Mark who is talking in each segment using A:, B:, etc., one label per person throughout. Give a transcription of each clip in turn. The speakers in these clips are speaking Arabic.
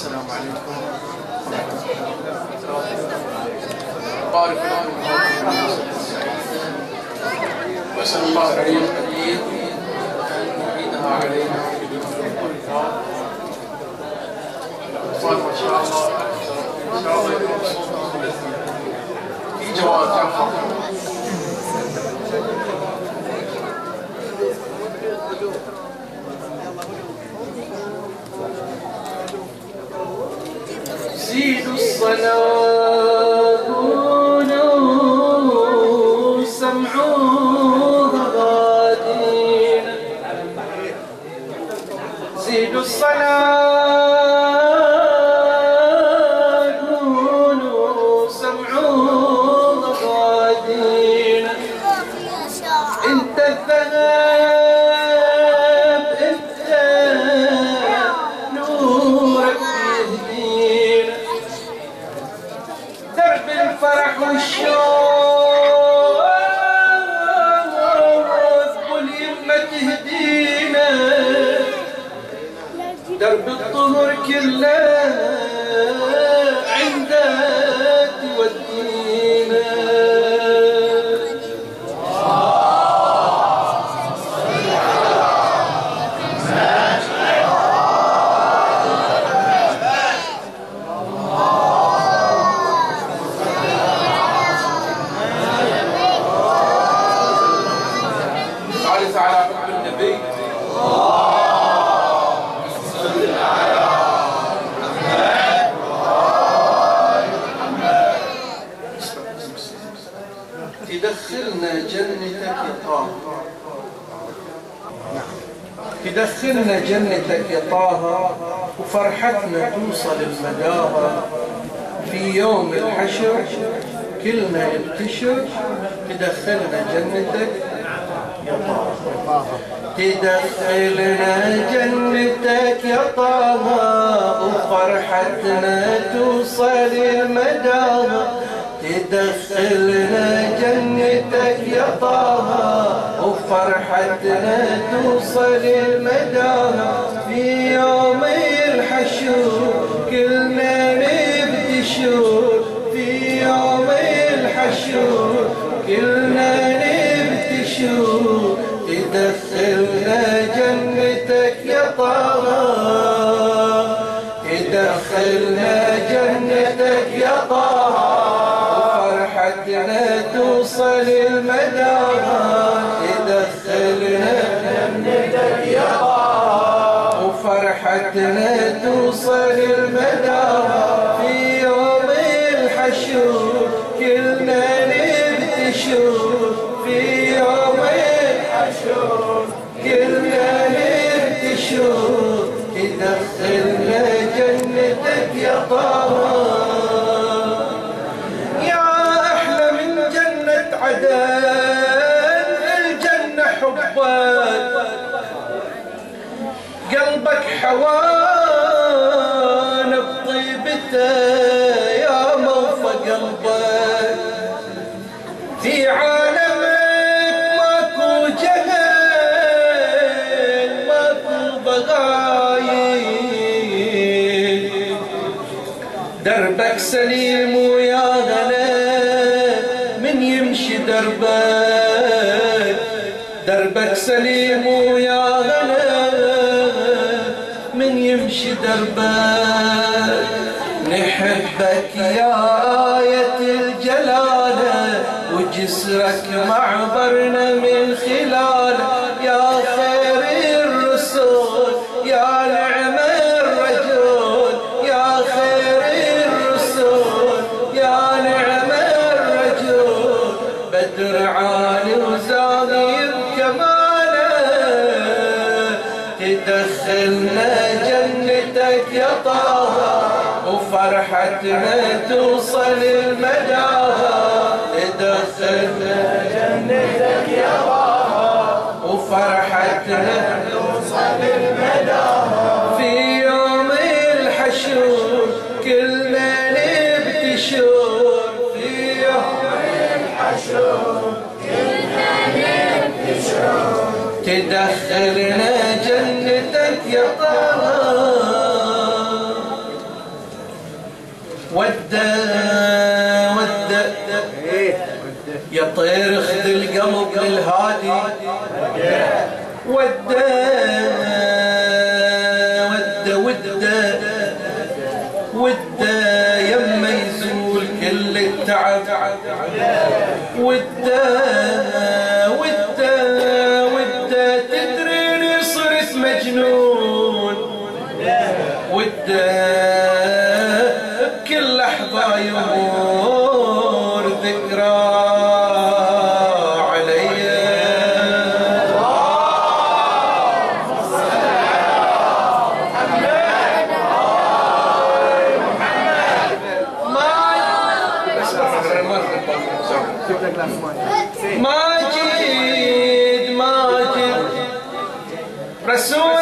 A: السلام علیکم. بارک وصل اللہ علیہ الله إن شاء الله في جواب جعفر زيدوا الصلاة زيدوا الصلاة. واليمة تهدينا درب الطهر كله عندك تودينا تعالى تعالى حب النبي تدخلنا جنتك يا طه تدخلنا جنتك طه وفرحتنا توصل المداها في يوم الحشر كلنا يبتشر تدخلنا جنتك. يا طه تدخلنا جنتك يا طه وفرحتنا توصل المداها. تدخلنا جنتك يا طه وفرحتنا توصل المداها في يوم الحشور كلنا نبتشر. توصل المدار تدخلنا جنتك يا وفرحتنا توصل المدار في يوم الحشور كلنا نبتشر في يوم الحشور كلنا نبتشر. تدخلنا جنتك يا طه عدن الجنة حبك قلبك حوان بطيبته يا موفى قلبك. في عالمك ماكو جهل ماكو بغايب دربك سليم دربك دربك سليم ويا غلا. من يمشي دربك نحبك يا آية الجلالة. وجسرك معبرنا من خلاله يا خير وفرحتنا توصل المداها. تدخلنا جنتك يا طه وفرحتنا توصل المداها. في يوم الحشور كلنا نبتشر في يوم الحشور تدخلنا جنتك يا طه القلب للهادي ودى ودى ودى ودى يما يزول كل التعب. ودى Majid, Majid, Rasul.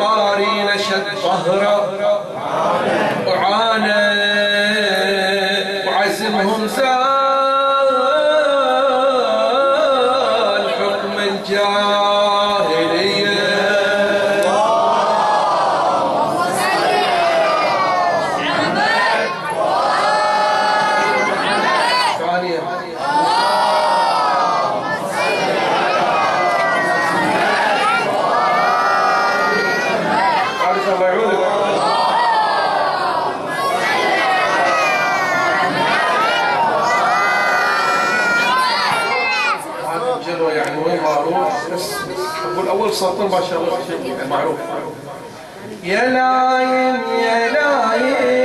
A: باري نشد ظهره وعانى وعزمهم زال الله شيء معروف. يا نايم يا نايم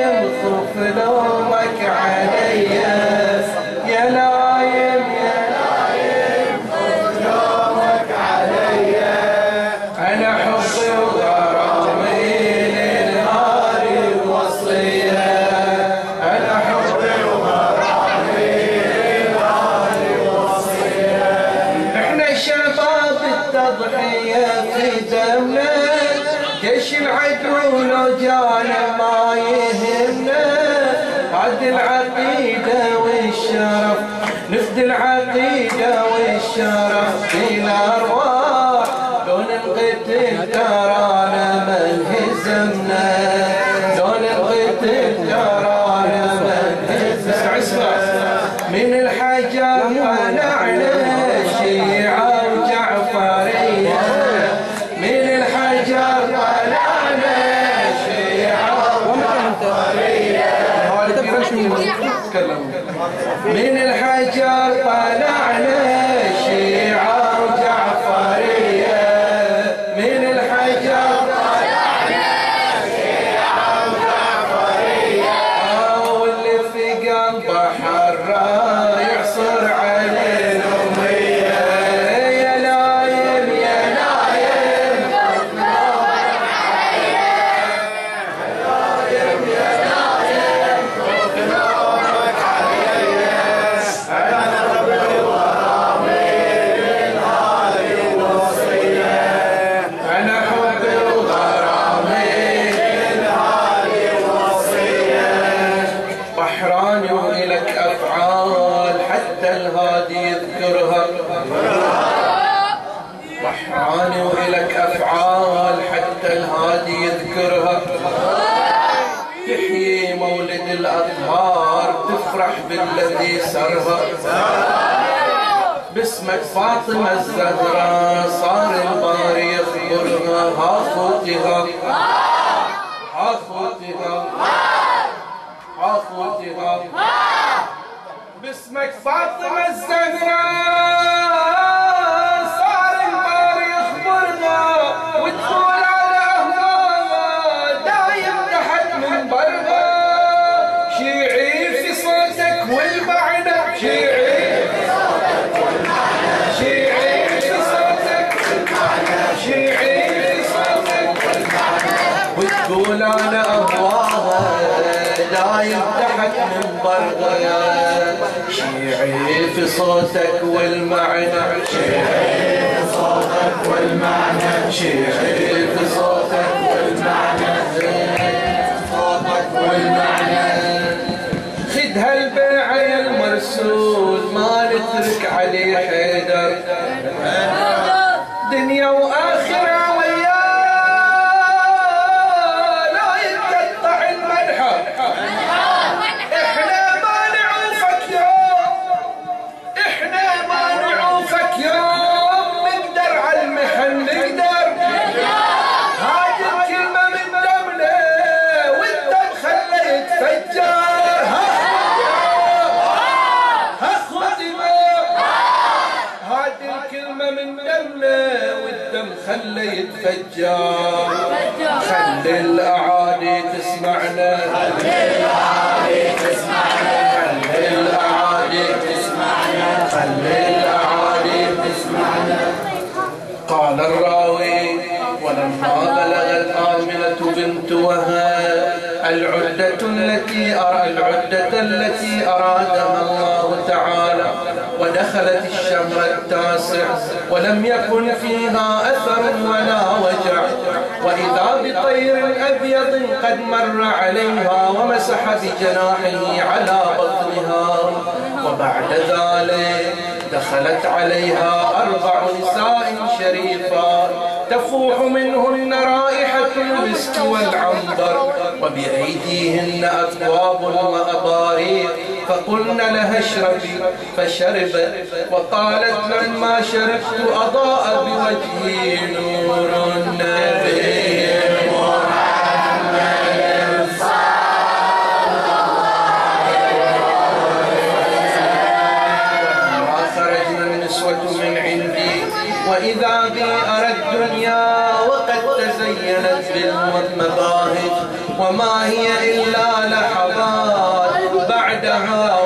A: جيش العدو لو جانا ما يهمنا عد العقيدة والشرف نفدي العقيدة والشرف. في الأرواح لو ننقتل ترانا ما انهزمنا لو ننقتل ترانا ما انهزمنا اسمع من الحجر طلعنا من الحجر طلعنا. يذكرها تحيي مولد الأطهار تفرح بالذي سرها باسمك فاطمة الزهراء صار الباري يخبر يخبرها ها خوتها ها خوتها ها خوتها باسمك فاطمة الزهراء. والمعنى شيعي شيعي صوتك شيعي صوتك وتقول على أهواها دايم تحت من برها شيعي في صوتك والمعنى. شيعي في صوتك والمعنى. شيعي ما نترك عليه حيدر. دنيا وآخرة. يتفجر خلي الأعادي تسمعنا. خلي الأعادي تسمعنا. خلي الأعادي تسمعنا. خلي الأعادي تسمعنا قال الراوي ولما بلغت آمنة بنت وهاب. العدة التي أرى العدة التي أرادها الله تعالى. ودخلت الشهر التاسع. ولم يكن فيها أثر ولا وإذا بطير أبيض قد مر عليها ومسح بجناحه على بطنها. وبعد ذلك دخلت عليها أربع نساء شريفات تفوح منهن رائحة المسك والعنبر وبأيديهن أكواب وأباريق. فقلن لها اشربي فشربت وقالت لما شربت أضاء بوجهي نور. النبي بالمباهج وما هي إلا لحظات بعدها